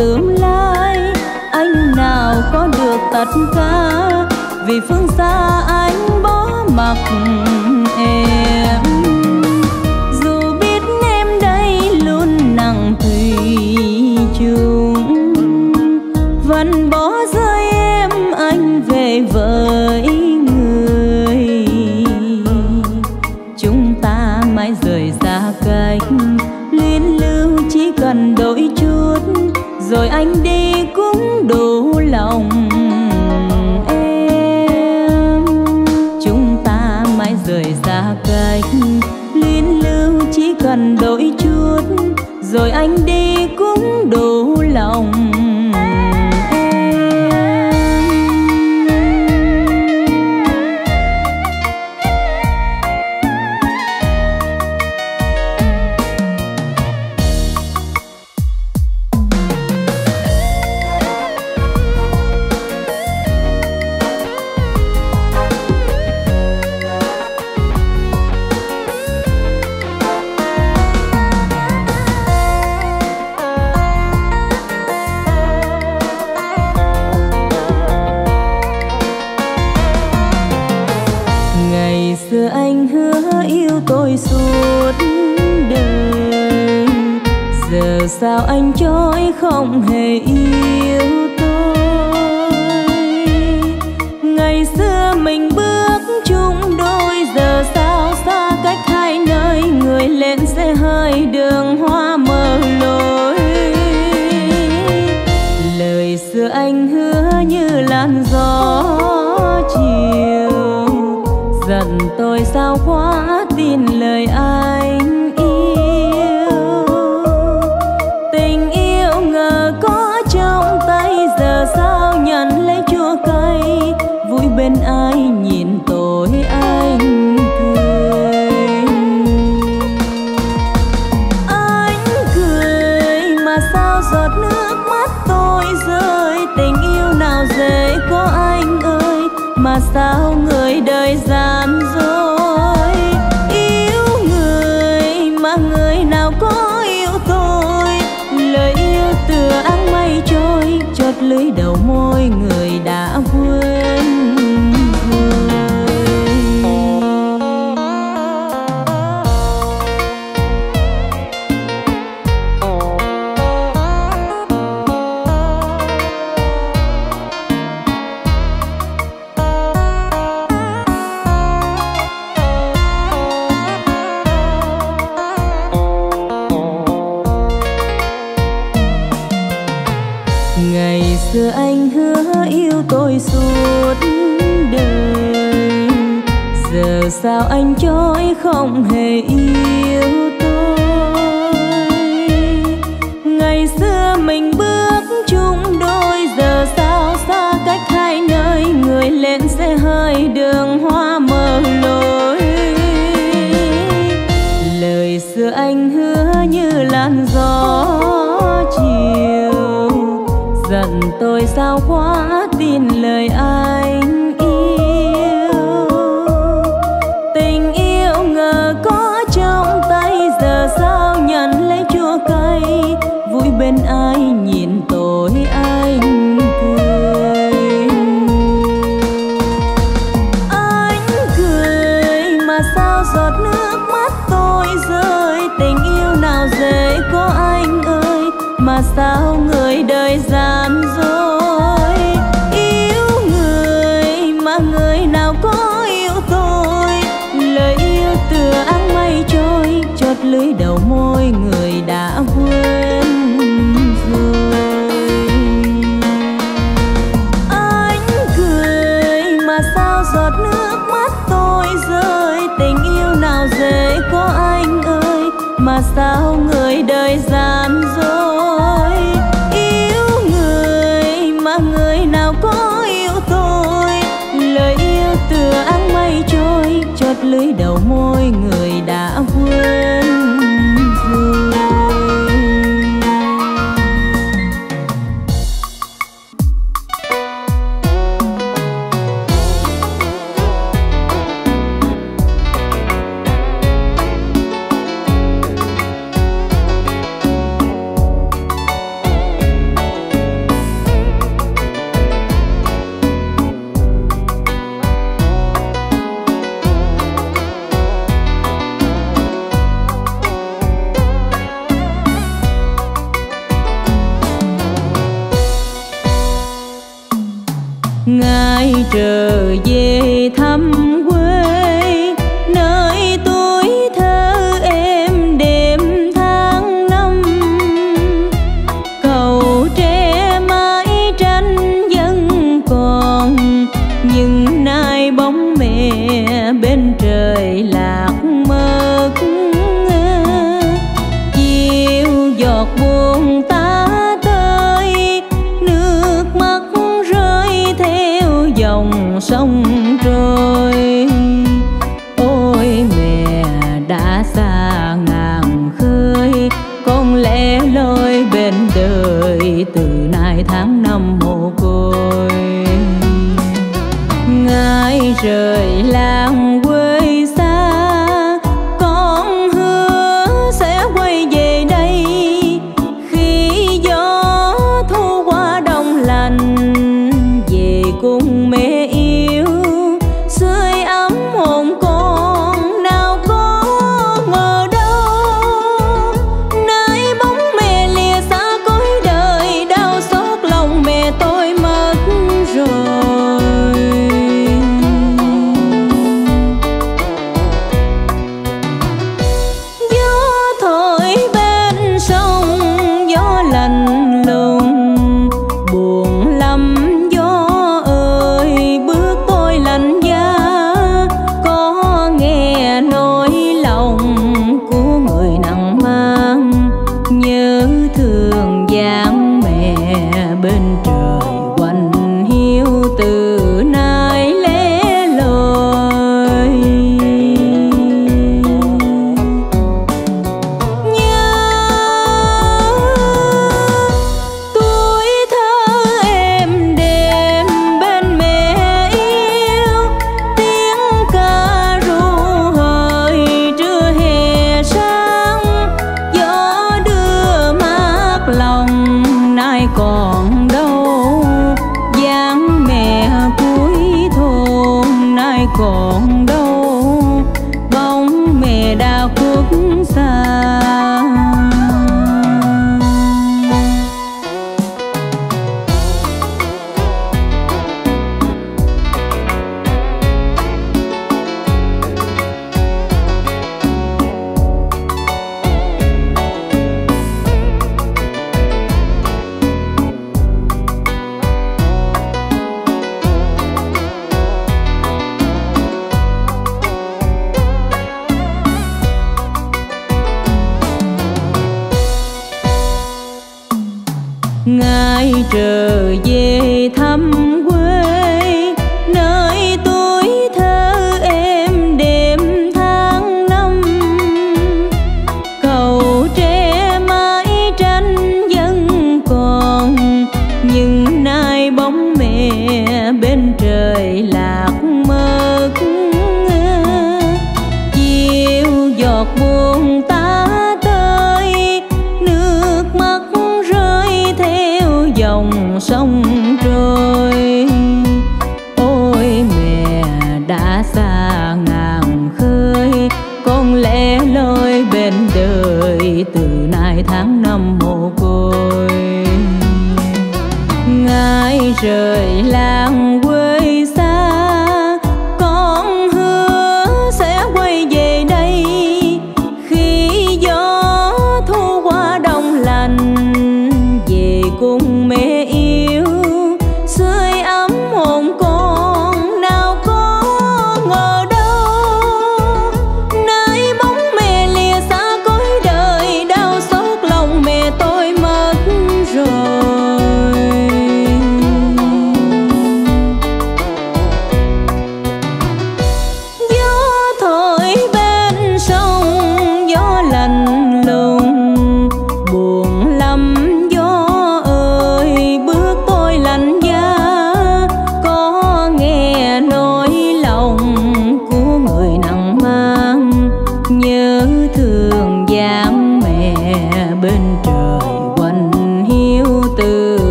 tương lai, anh nào có được tất cả vì phương xa anh bó mặc em.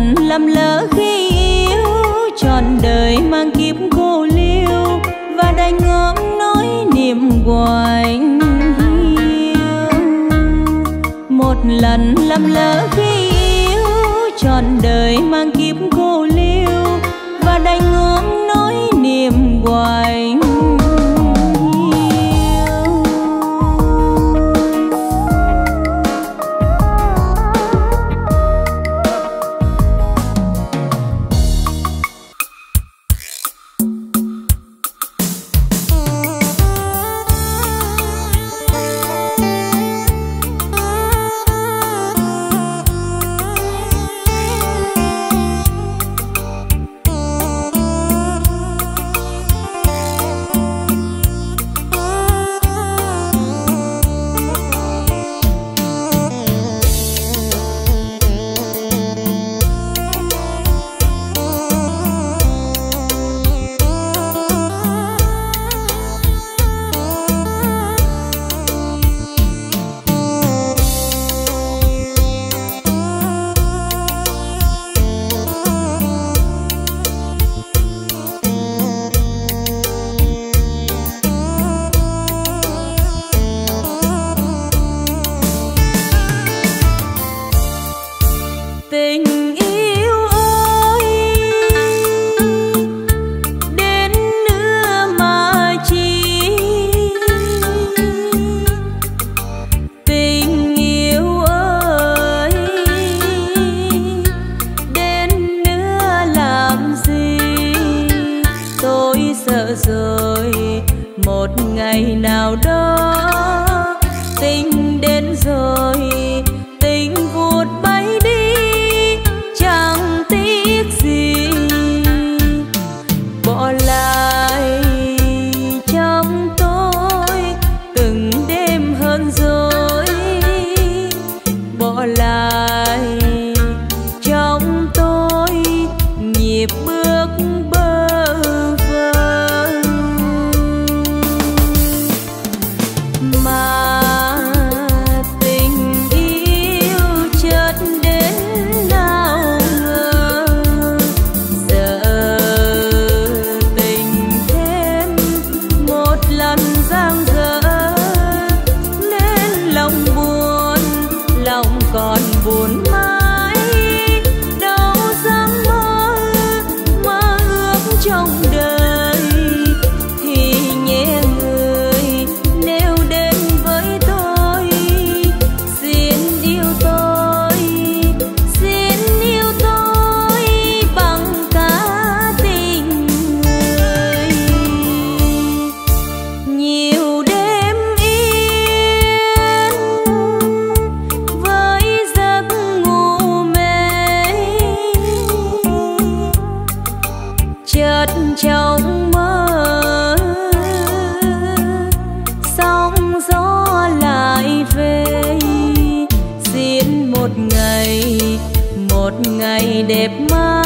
Lầm lỡ một ngày đẹp mai.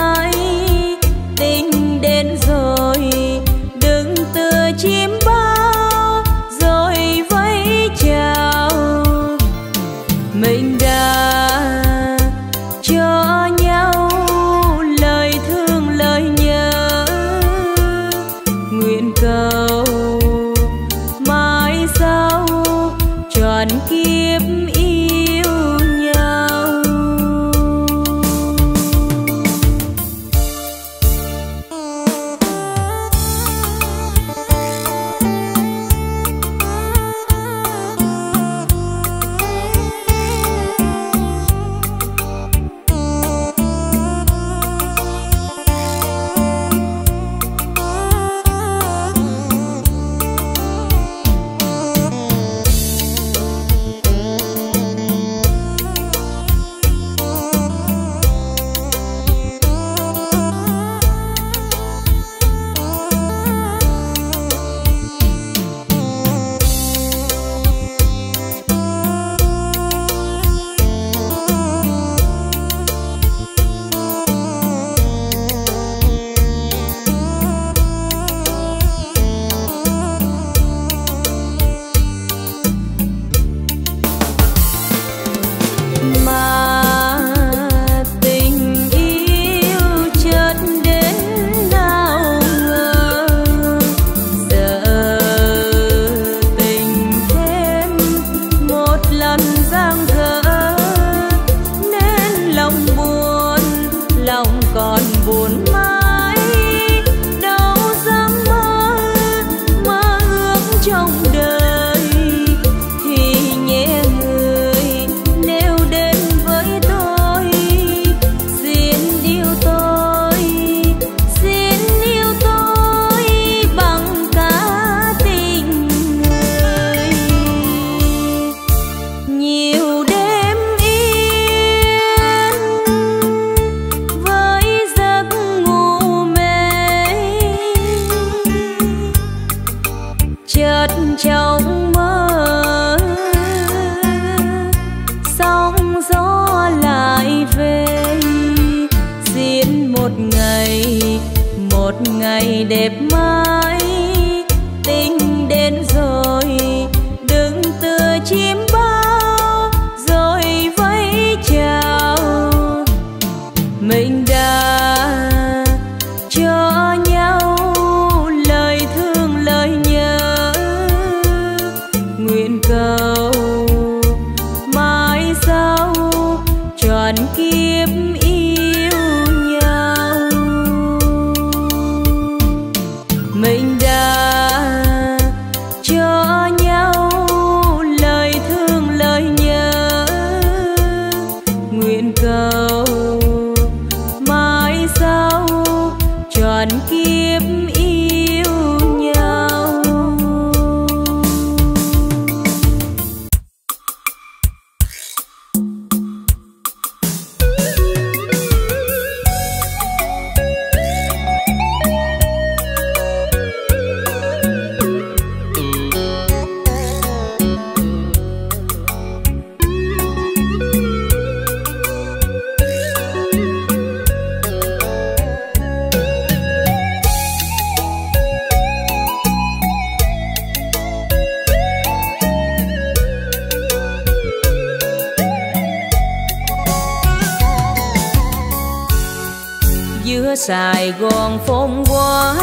Sài Gòn phồn hoa,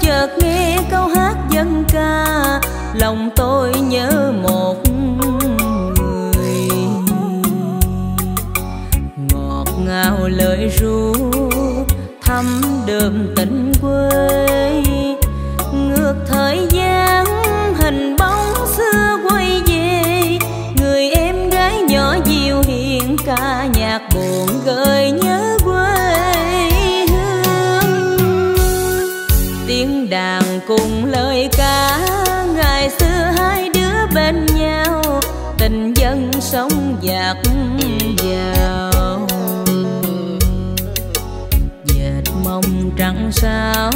chợt nghe câu hát dân ca. Lòng tôi nhớ một người, ngọt ngào lời ru thắm đơm tình sao?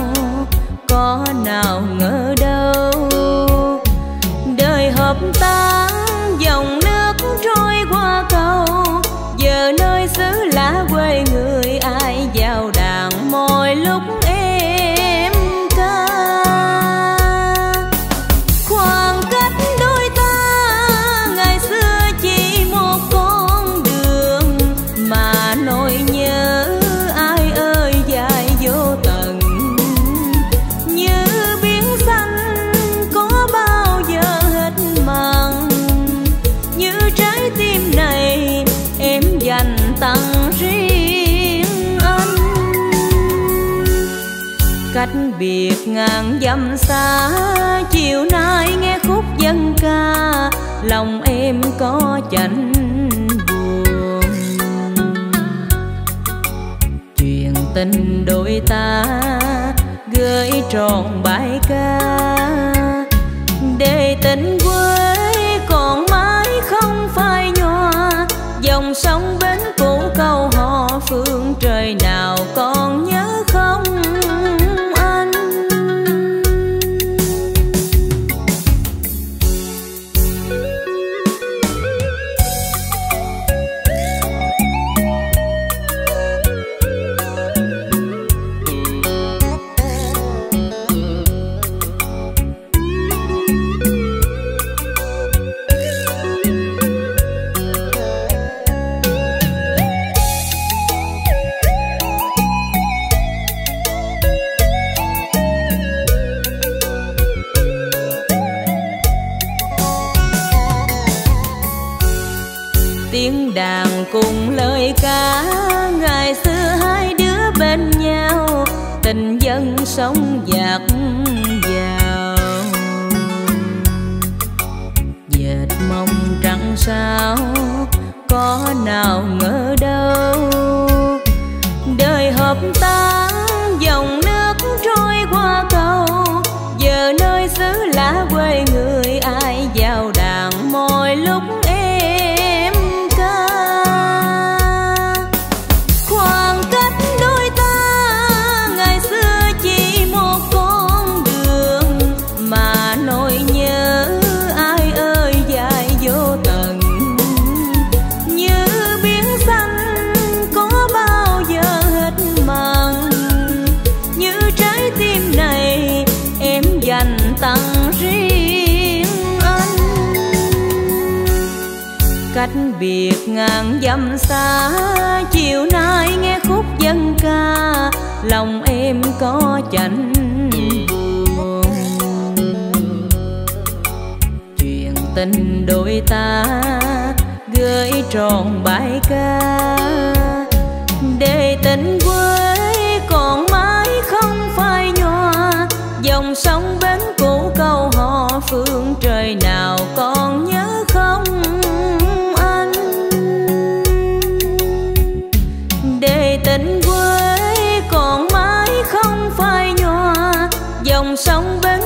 ngàn dặm xa, chiều nay nghe khúc dân ca, lòng em có chạnh buồn. Chuyện tình đôi ta gửi tròn bài ca biệt ngàn dặm xa, chiều nay nghe khúc dân ca, lòng em có chạnh buồn. Chuyện tình đôi ta gửi tròn bài ca, để tình quê còn mãi không phai nhòa. Dòng sông bến cũ câu hò phương trời nào còn nhớ sống bên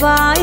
vai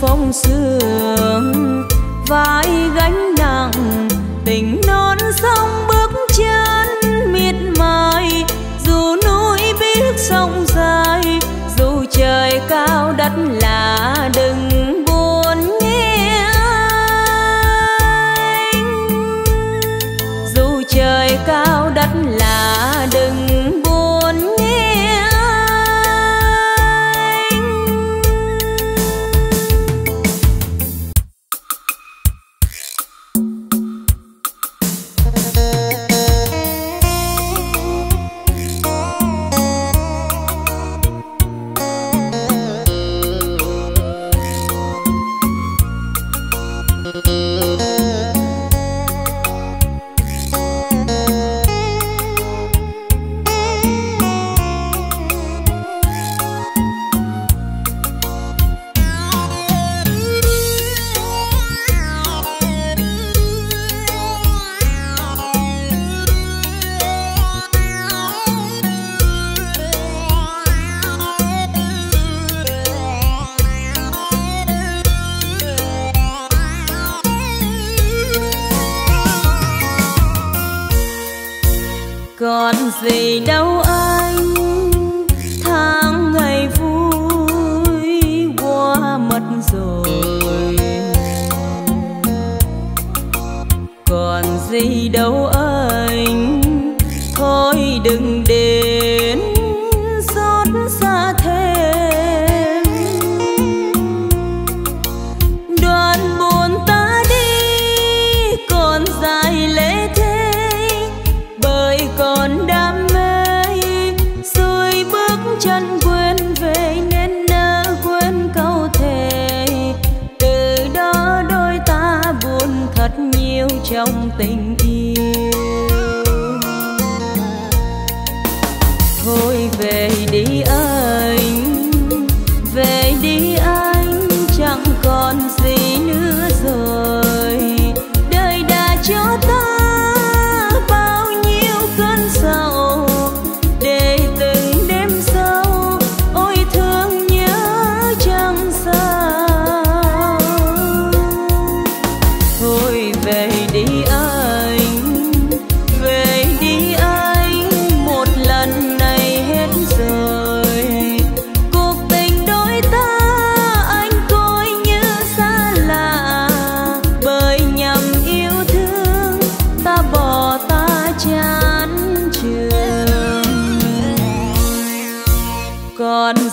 phong sương vai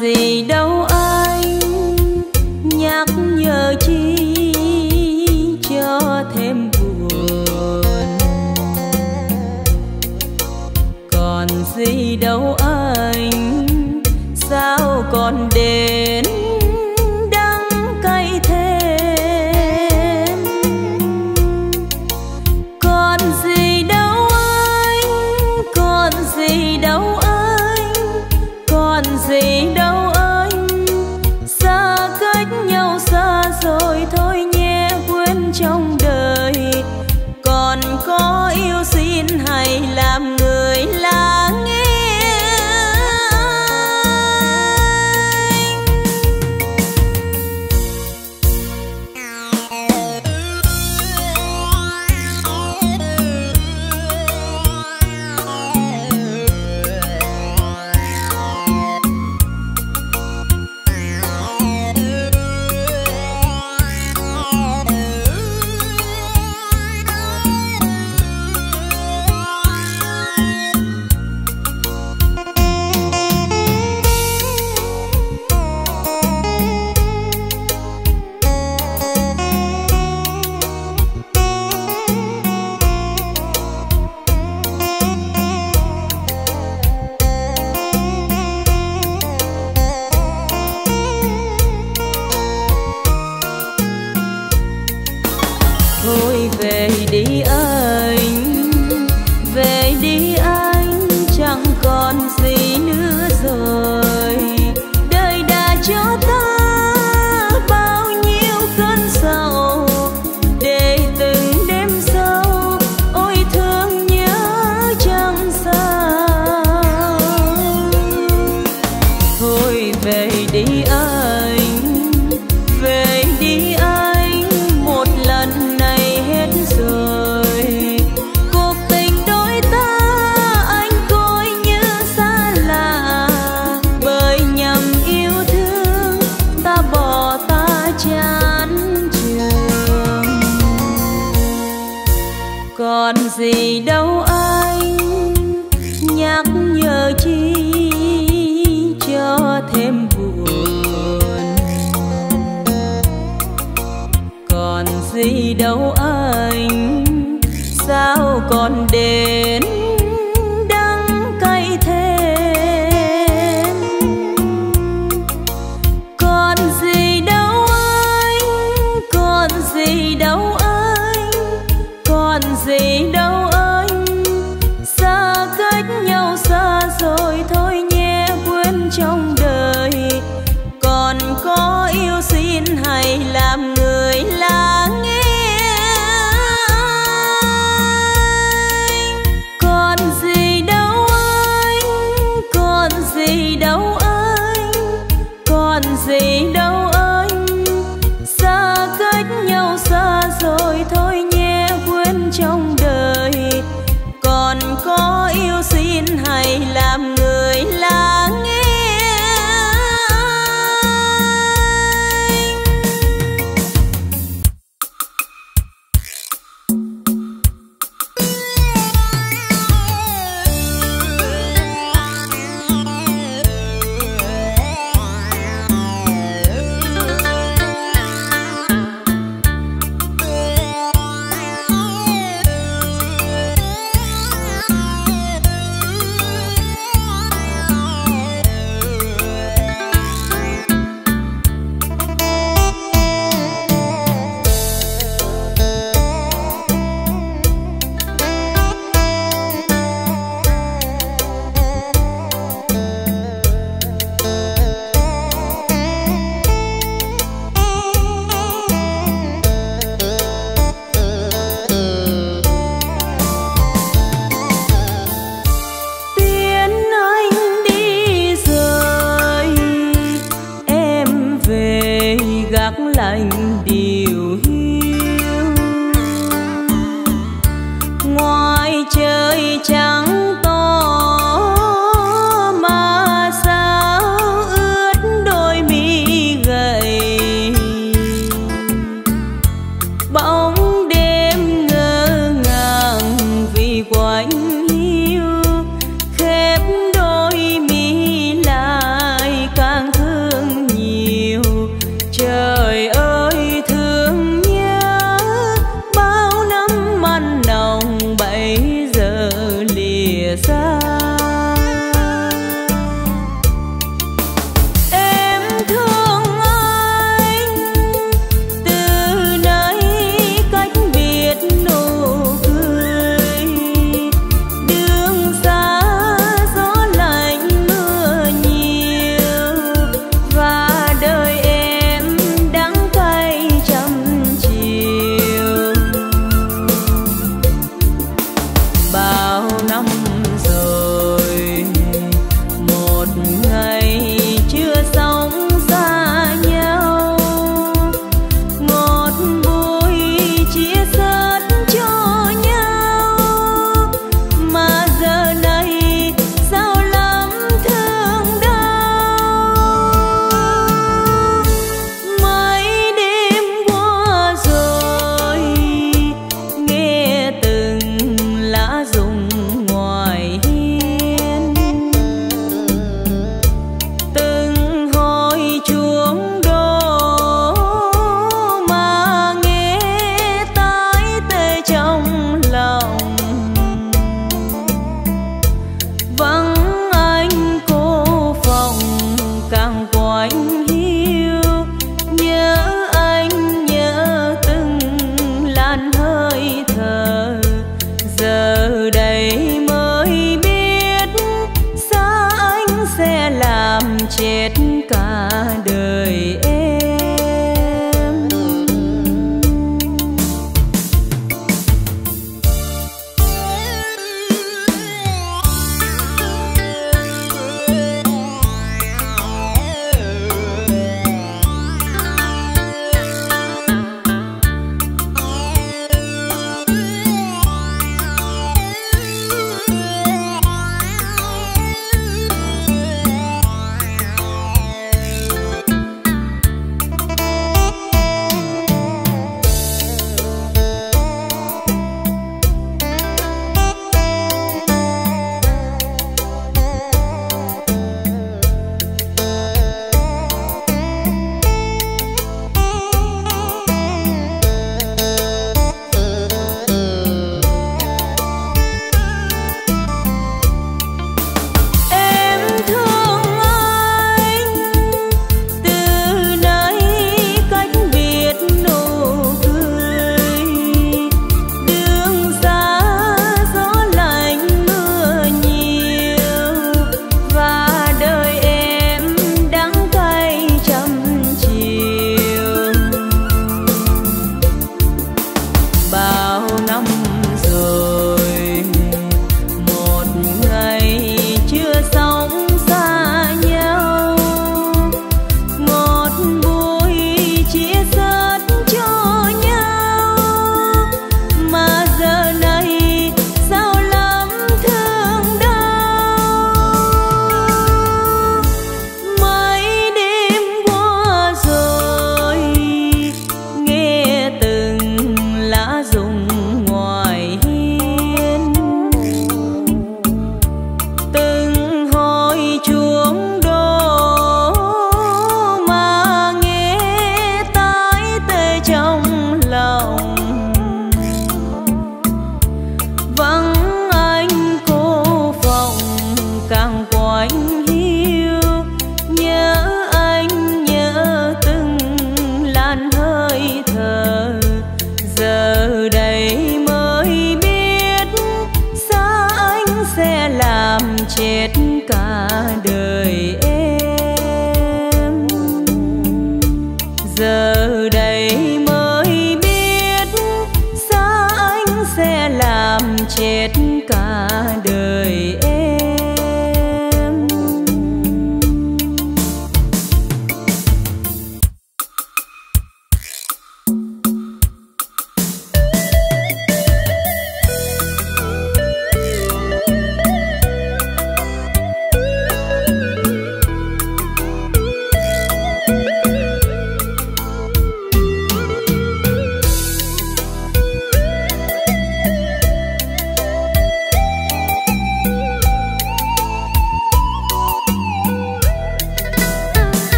gì đâu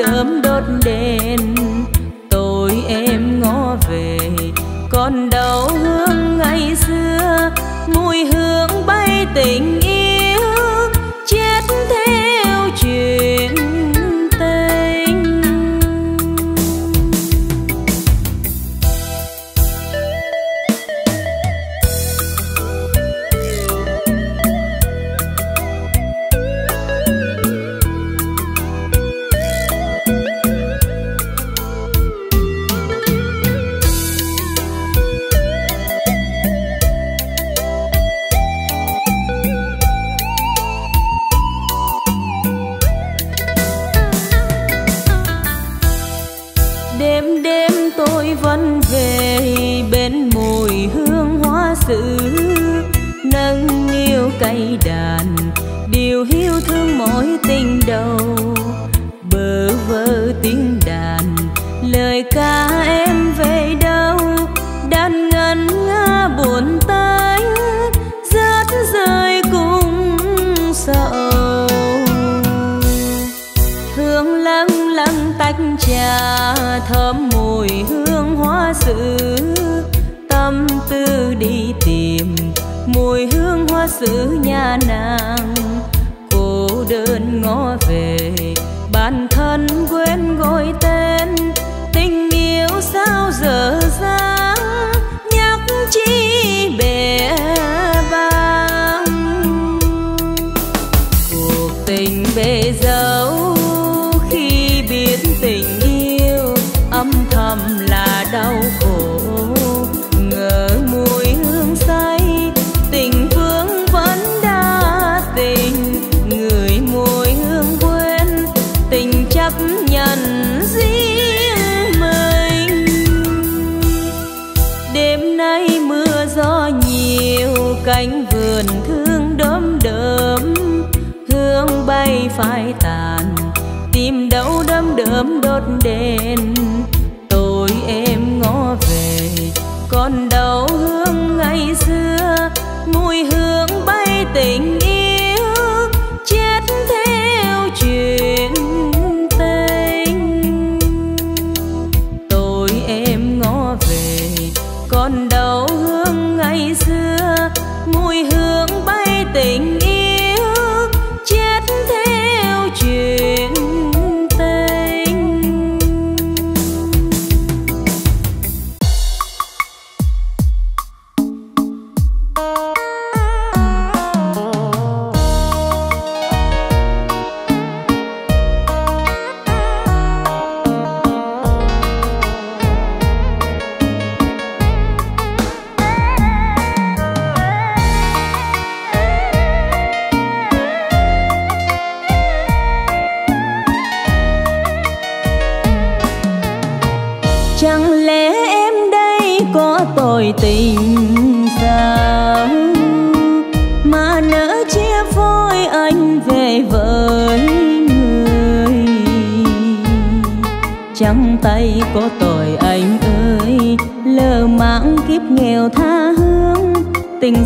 đớm đốt đèn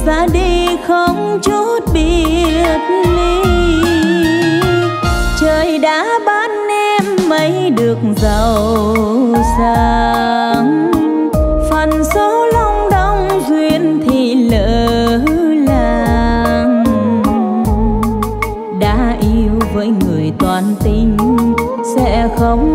ra đi không chút biệt ly. Trời đã ban em mấy được giàu sang phần số long đong duyên thì lỡ làng. Đã yêu với người toàn tình, sẽ không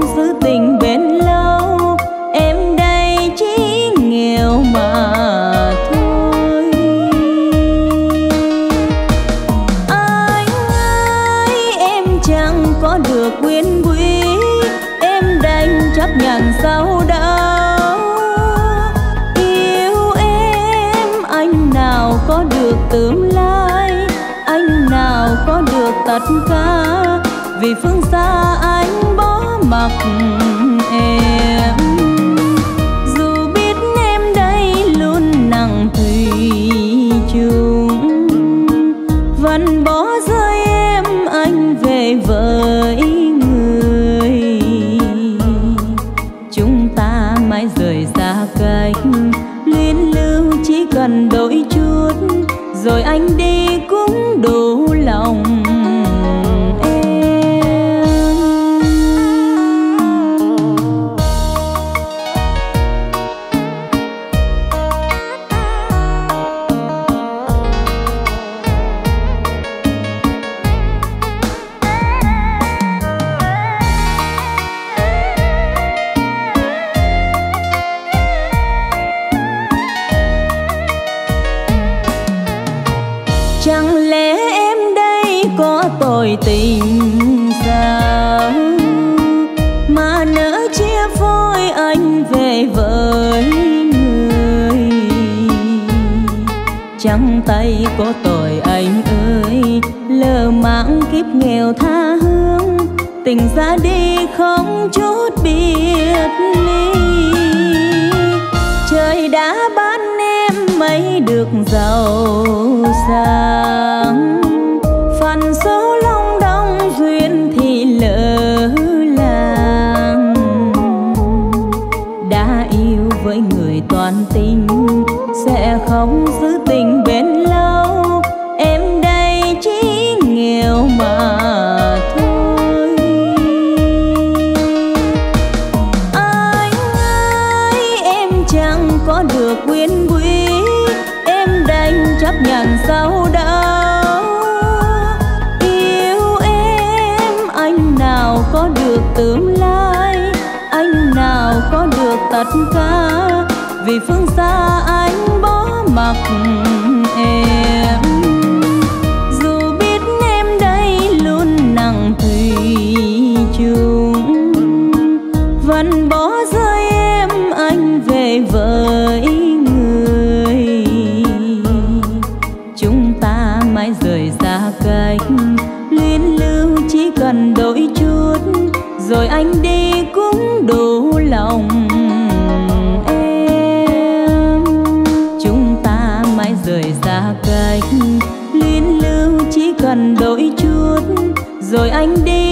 tình ra đi không chút biệt ly. Trời đã ban em mấy được giàu sang. phần bỏ rơi em, anh về với người. Chúng ta mãi rời xa cách liên lưu chỉ cần đổi chút, rồi anh đi cũng đủ lòng em. Chúng ta mãi rời xa cách liên lưu chỉ cần đổi chút, rồi anh đi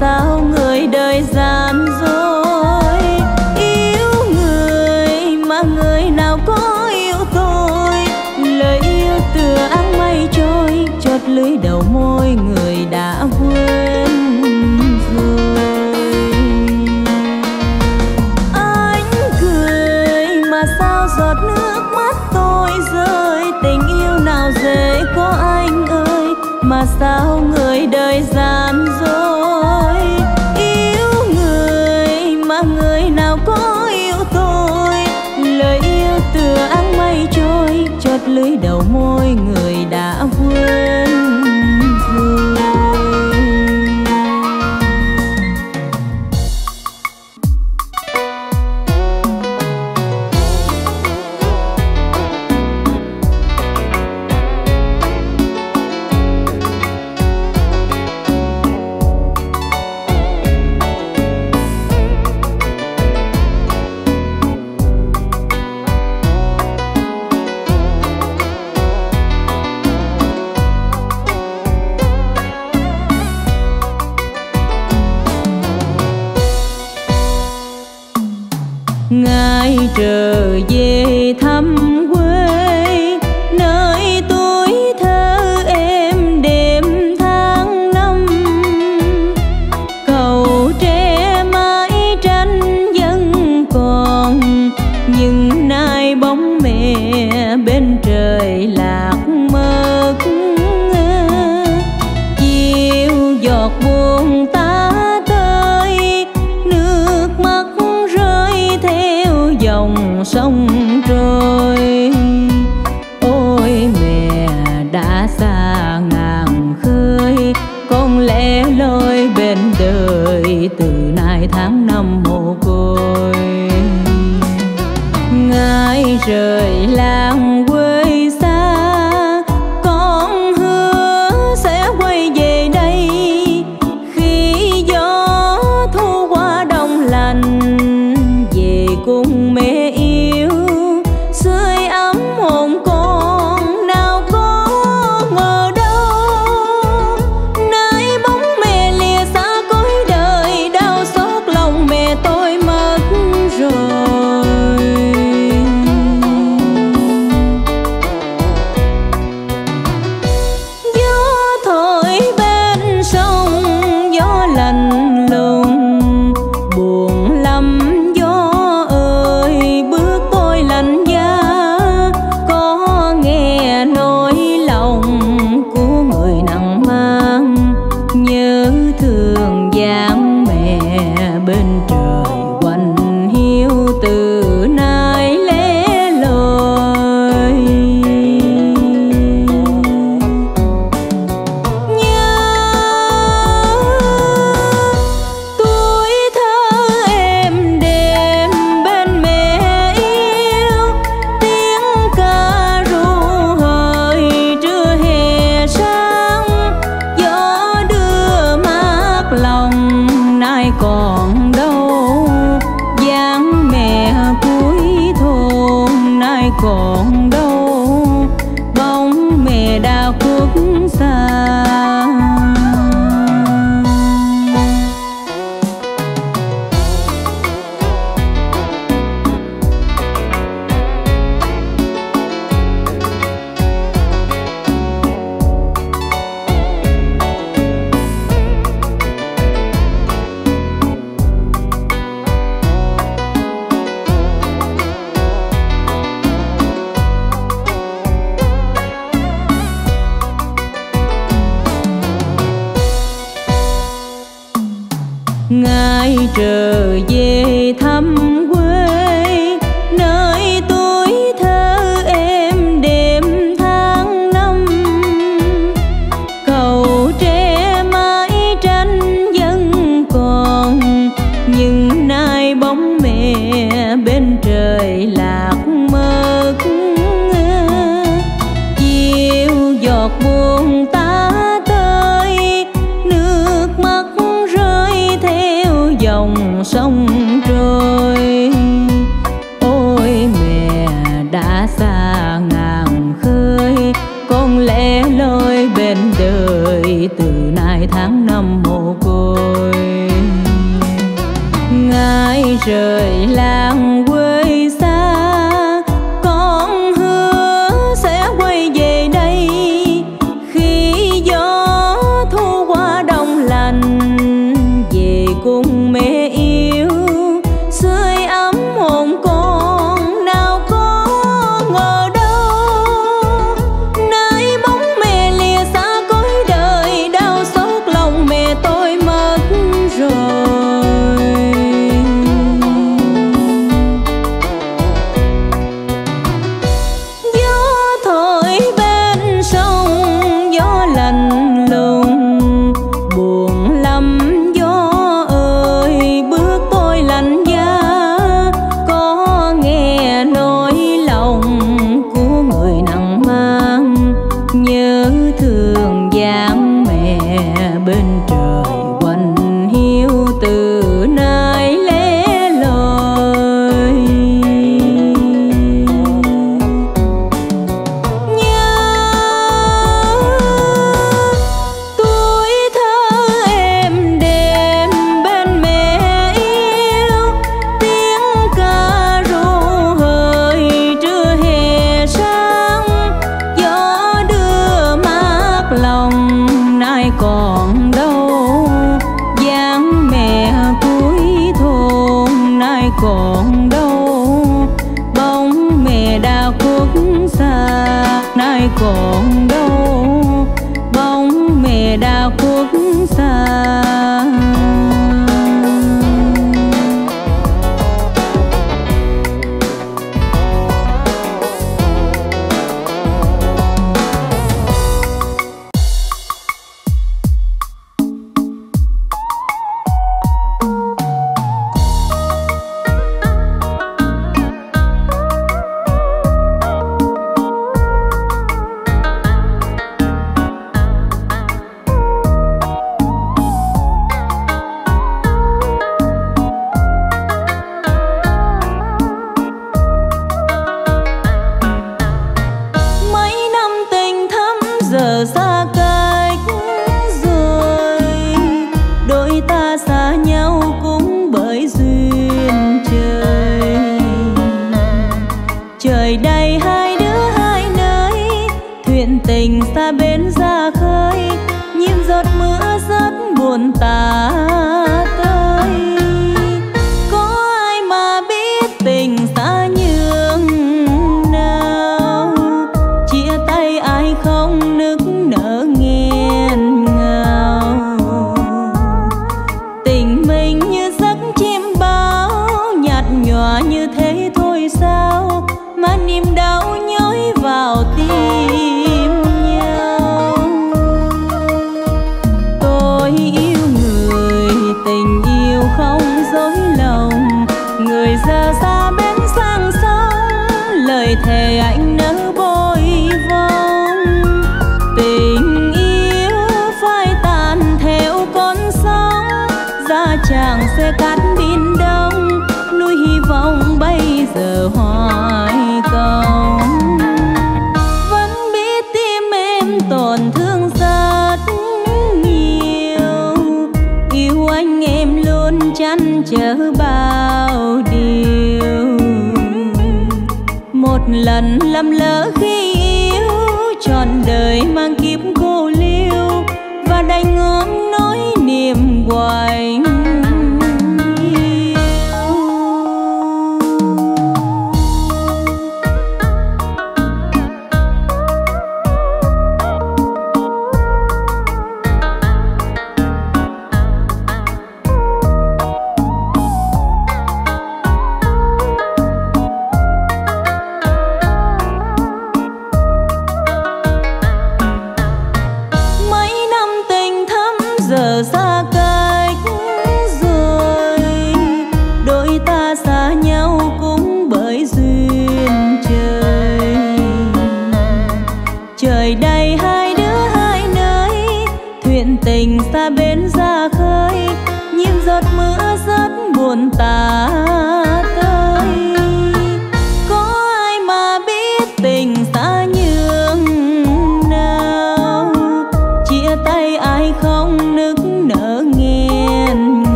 sao người còn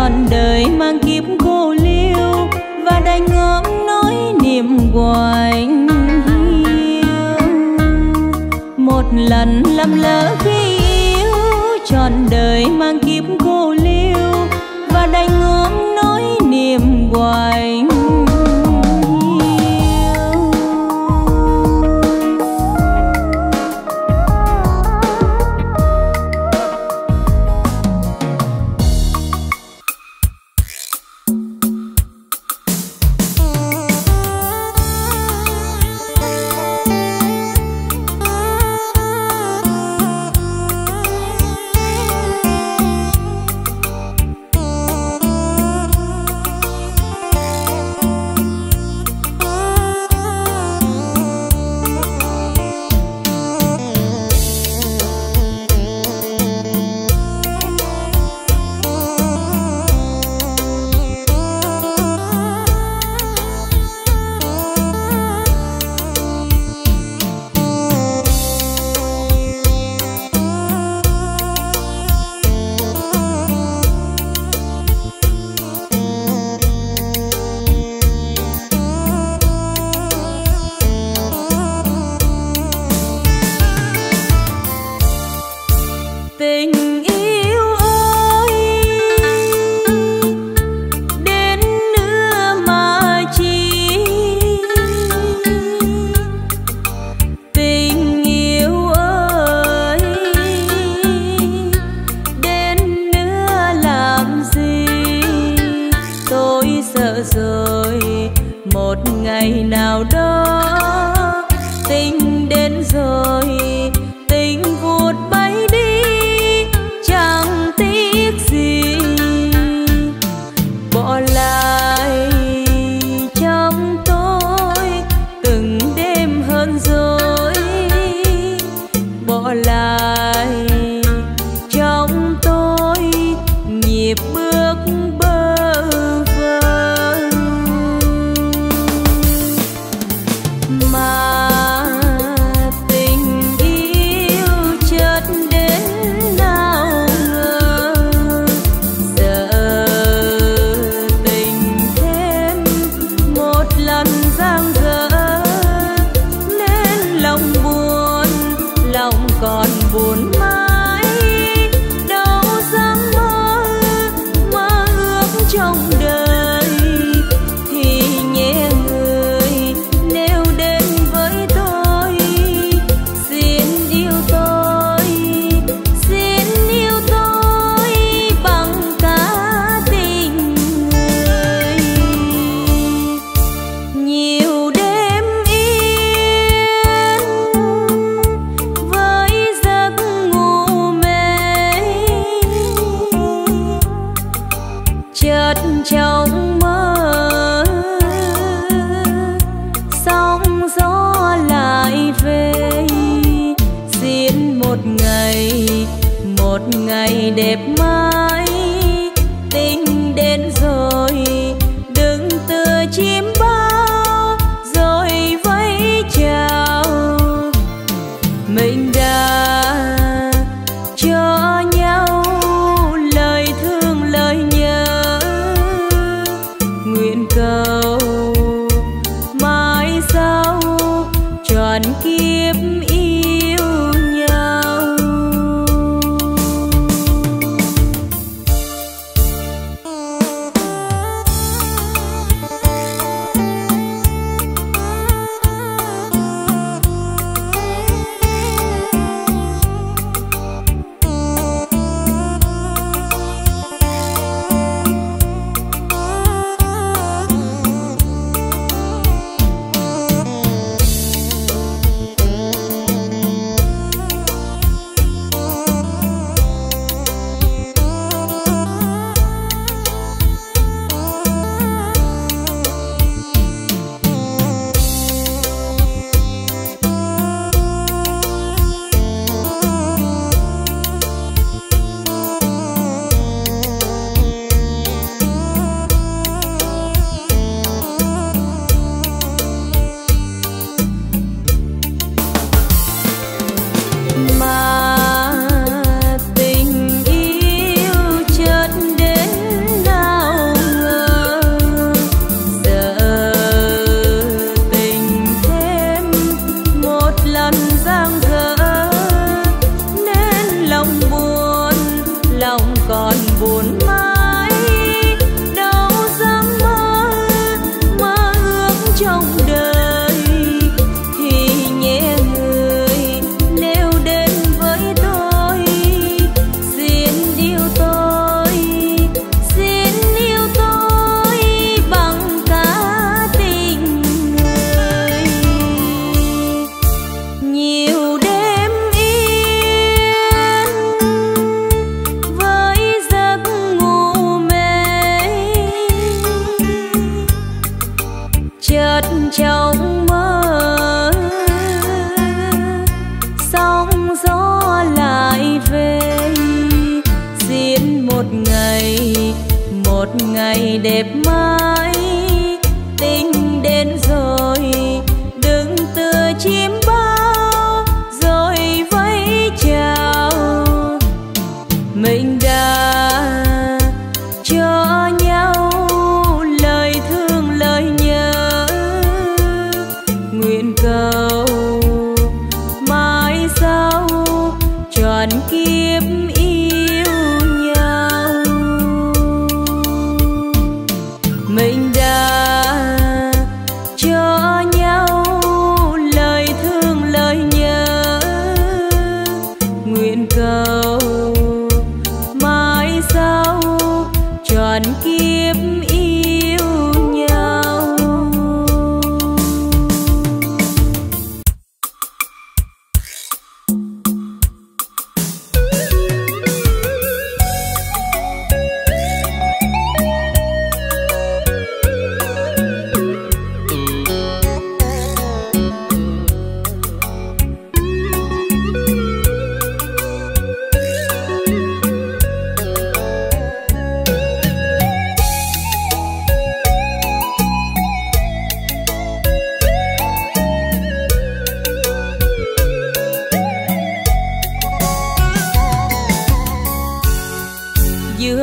trọn đời mang kiếp cô liêu và đành ngớm nỗi niềm hoài. một lần lầm lỡ khi yêu, trọn đời mang kiếp cô liêu và đành ngớm nỗi niềm hoài.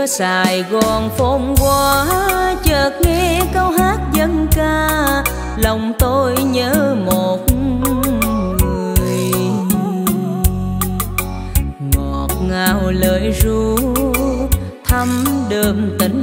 Sài Gòn phồn hoa, chợt nghe câu hát dân ca. Lòng tôi nhớ một người. Ngọt ngào lời ru, thắm đơm tình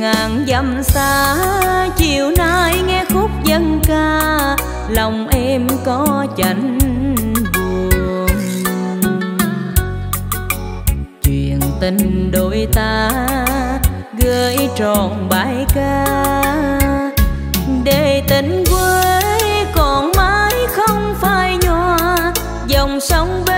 ngàn dặm xa, chiều nay nghe khúc dân ca, lòng em có chạnh buồn. Chuyện tình đôi ta gửi tròn bài ca, để tình quê còn mãi không phai nhòa, dòng sông bên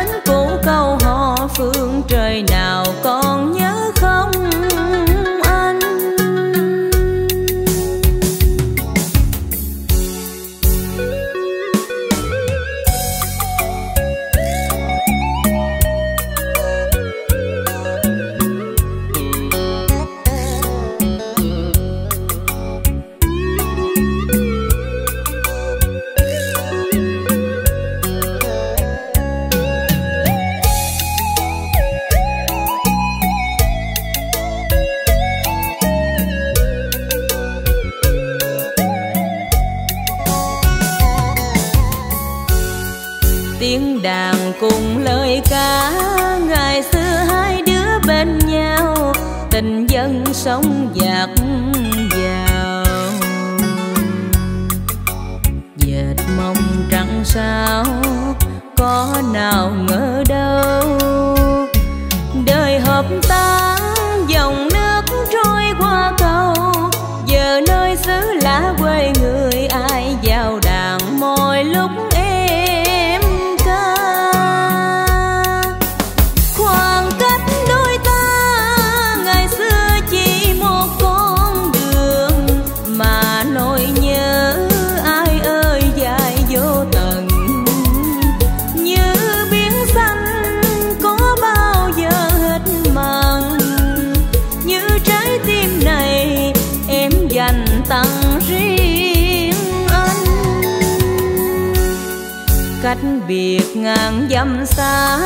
cách biệt ngàn dặm xa.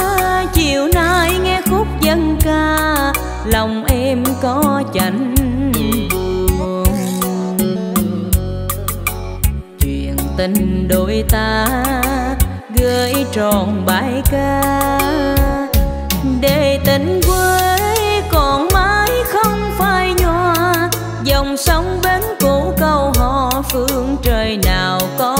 Chiều nay nghe khúc dân ca, lòng em có chạnh buồn. Chuyện tình đôi ta gửi tròn bài ca. Để tình quê còn mãi không phai nhòa, dòng sông bến cũ câu hò phương trời nào có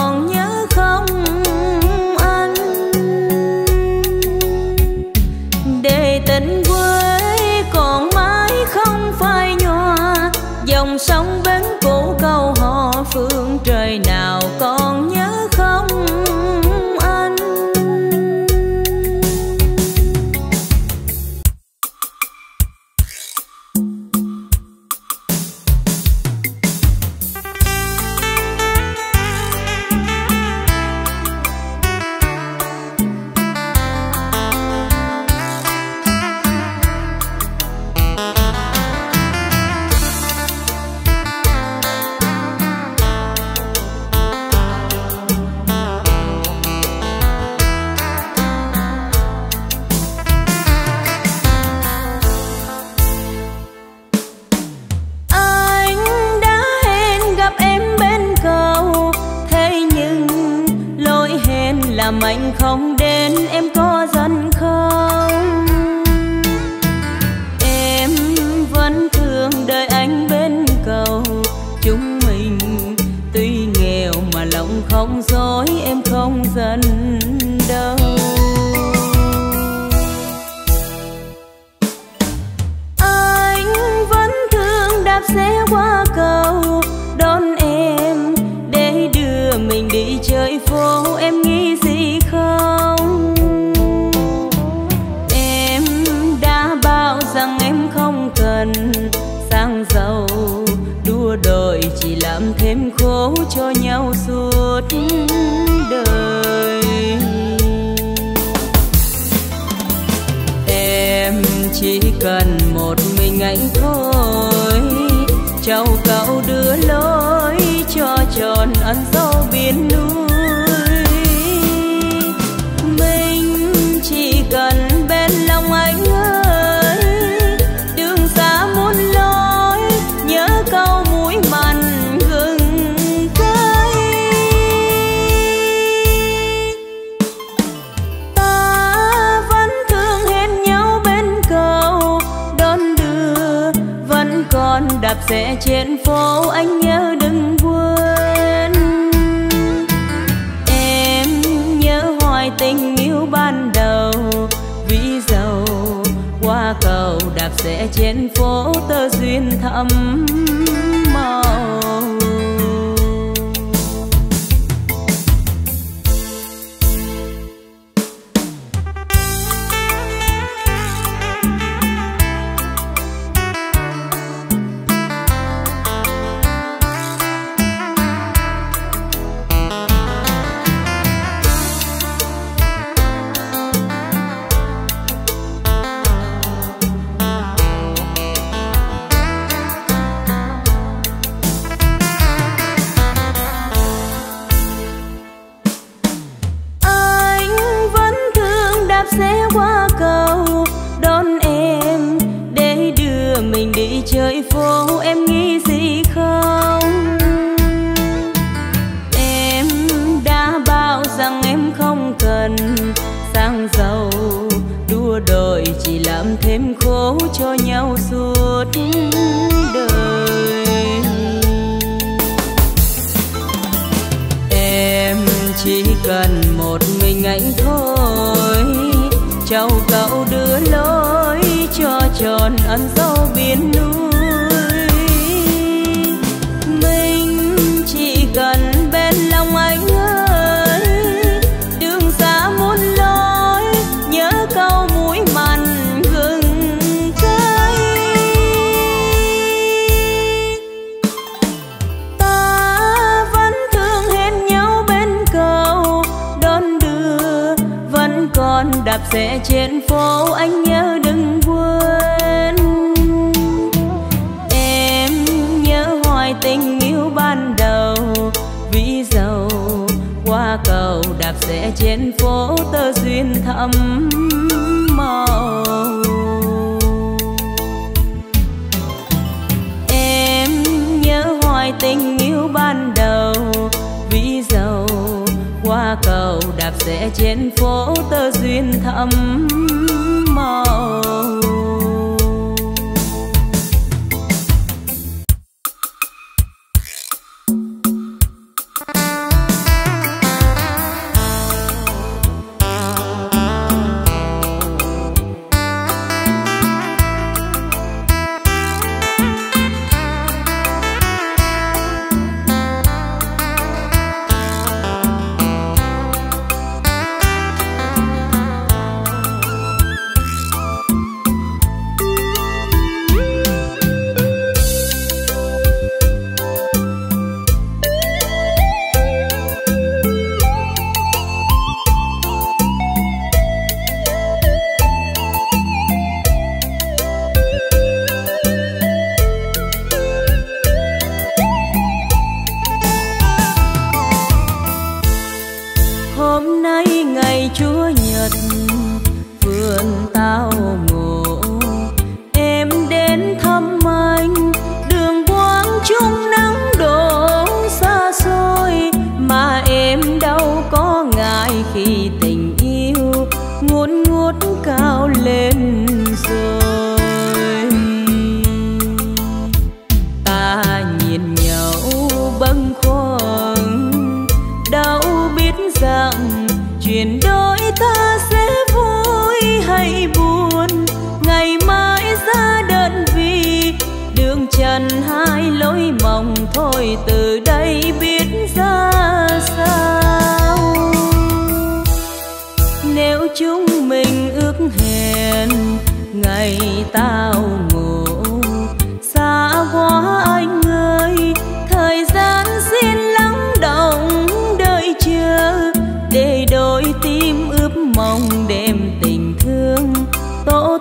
thêm khổ cho nhau suốt đời. Em chỉ cần một mình anh thôi trao sẽ trên phố, anh nhớ đừng quên. Em nhớ hoài tình yêu ban đầu ví dầu qua cầu đạp xe trên phố tơ duyên thầm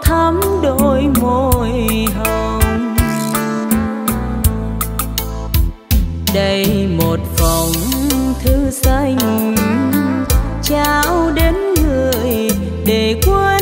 thắm đôi môi hồng. Đây một phòng thư xanh trao đến người để quên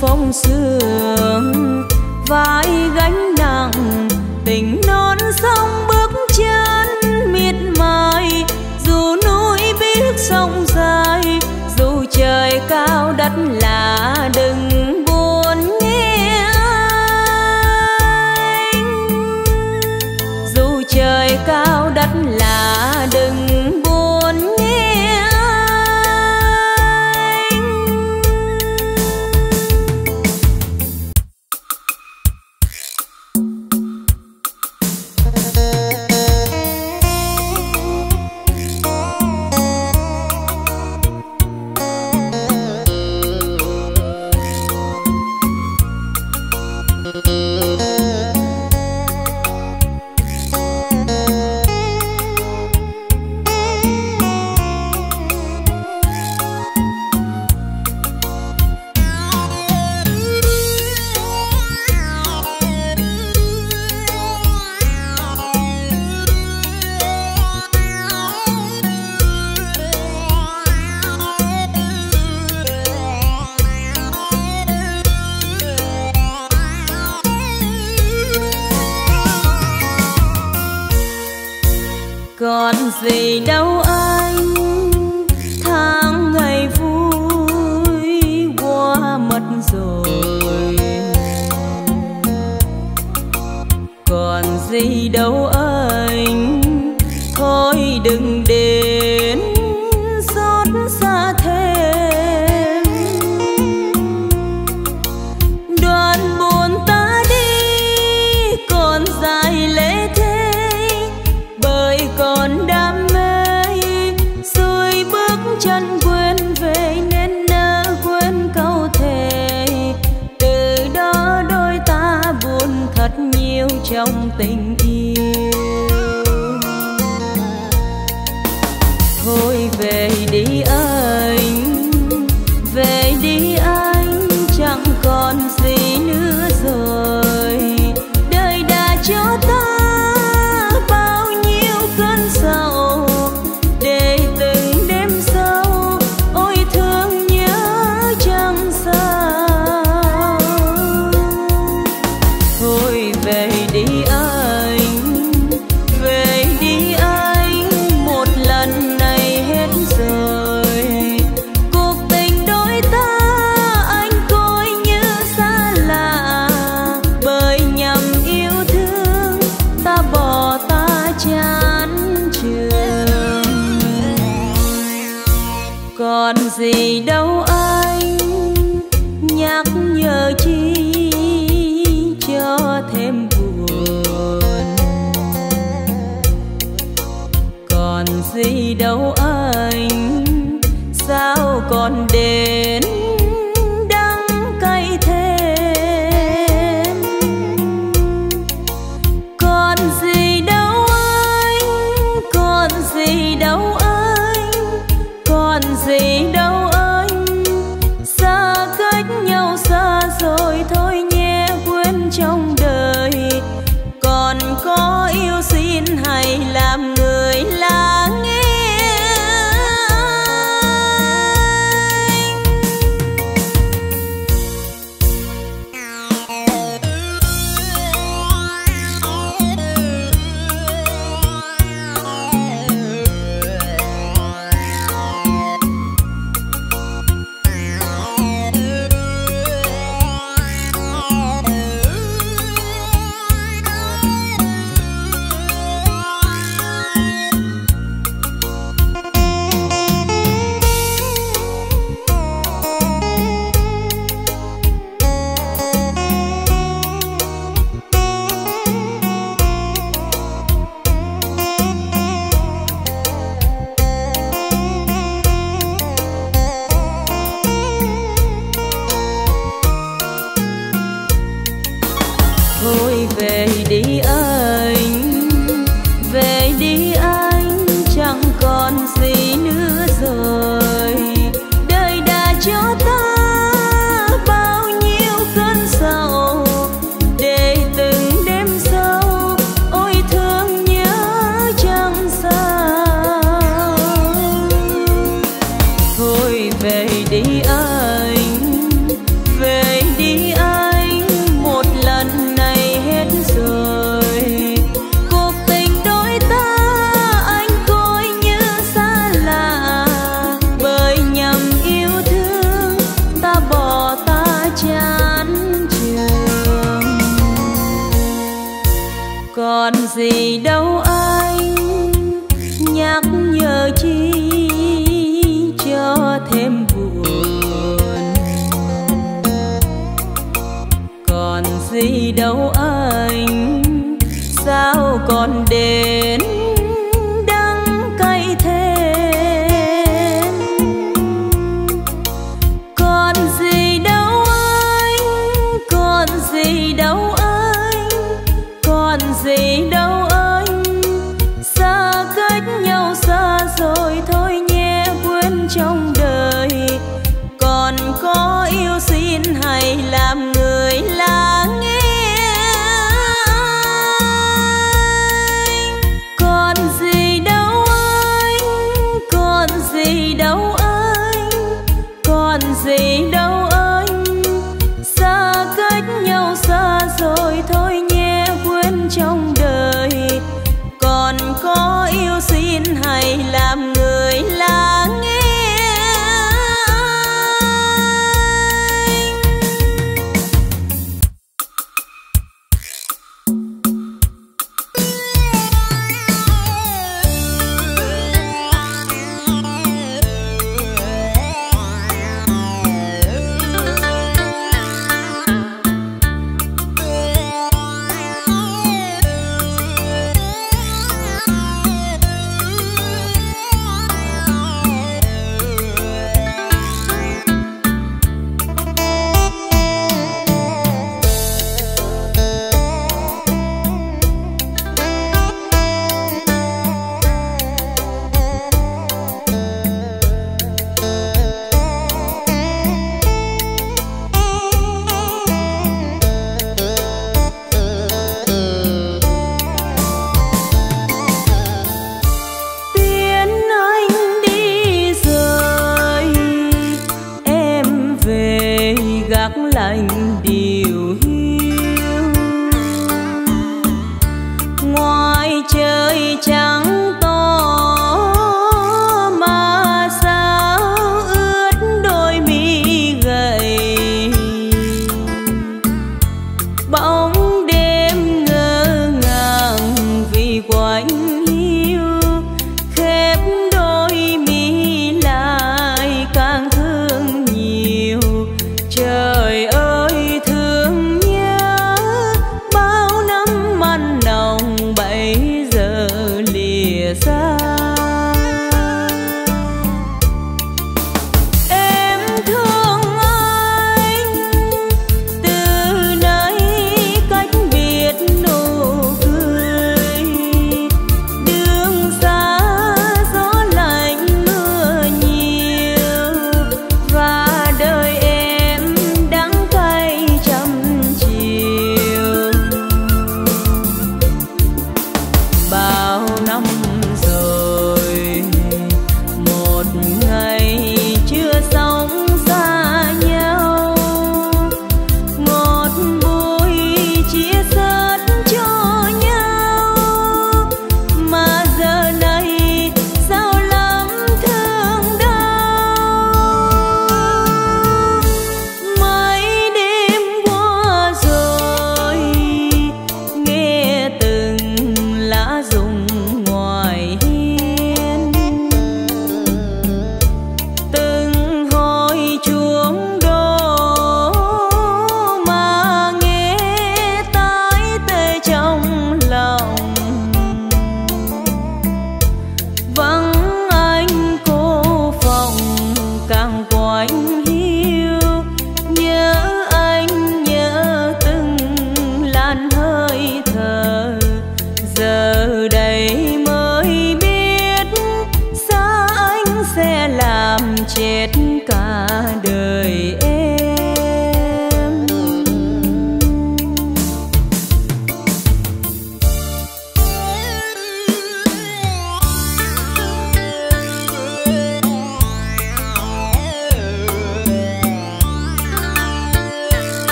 phong sương vai gánh gì anh sao còn đến?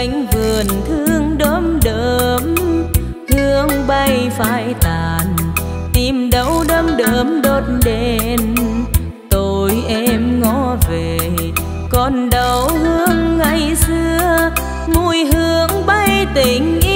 cánh vườn thương đớm đớm, hương bay phai tàn tim đâu đớm đớm đốt đèn. Tôi em ngó về, còn đâu hương ngày xưa, mùi hương bay tình yêu.